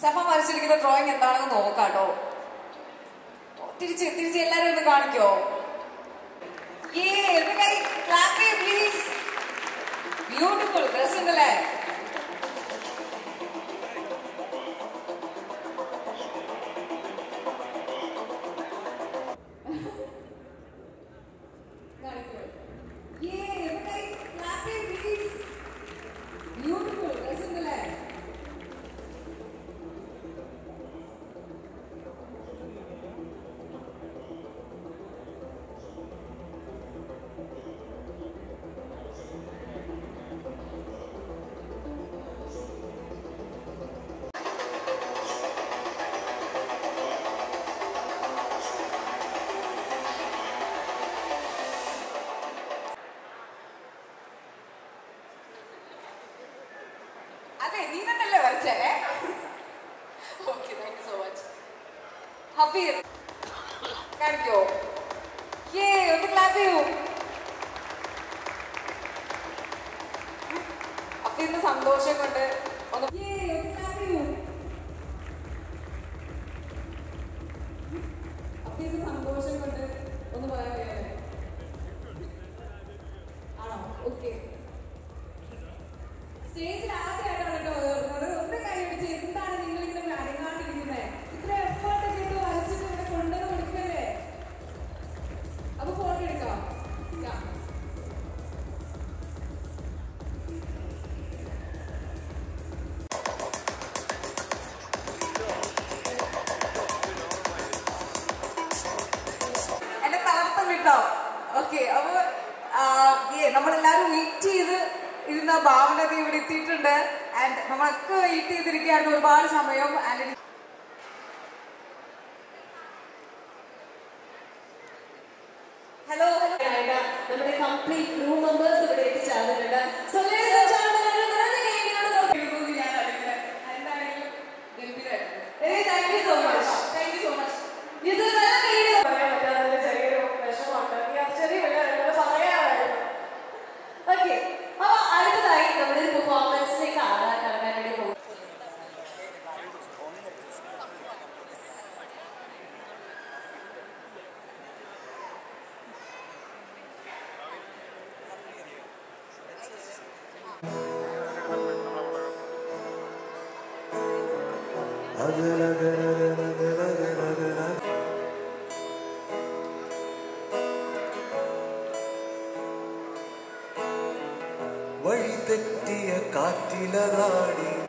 സഫ വരച്ചിരിക്കുന്ന drawing എന്താണെന്ന് നോക്കാട്ടോ തിരിച്ച് തിരിച്ച് എല്ലാരും ഒന്ന് കാണിക്കോ പ്ലീസ് ബ്യൂട്ടിഫുൾ ഡ്രസ് ഉണ്ടല്ലേ ബ്യൂട്ടിഫുൾ അതെ നീ തന്നെയല്ലേ വരച്ചേ? Okay thank you so much Habeer കാണിക്കോ? ഏ ഒന്ന് ക്ലാപ്പ് ചെയ്യൂ. ഹബീറിന് സന്തോഷം കൊണ്ട് ഒന്ന് ഏ ഒന്ന് സന്തോഷം കൊണ്ട് ഒന്ന് പറയാൻ കഴിയാതെ ആണോ? ഓക്കെ സ്റ്റേജിൽ ഓക്കെ അപ്പൊ നമ്മളെല്ലാരും വെയിറ്റ് ചെയ്ത് ഇരുന്ന ഭാവനത ഇവിടെ എത്തിയിട്ടുണ്ട്. ആൻഡ് നമ്മളൊക്കെ വെയിറ്റ് ചെയ്തിരിക്കുകയായിരുന്നു ഒരുപാട് സമയം. ആൻഡ് ഹലോ ഹലോ നമ്മുടെ കംപ്ലീറ്റ് ക്രൂ മെമ്പേഴ്സ് ഇവിടെ എത്തിച്ചേർന്നിട്ടുണ്ട്. So, വഴി തെറ്റിയ കാറ്റിലതാടി.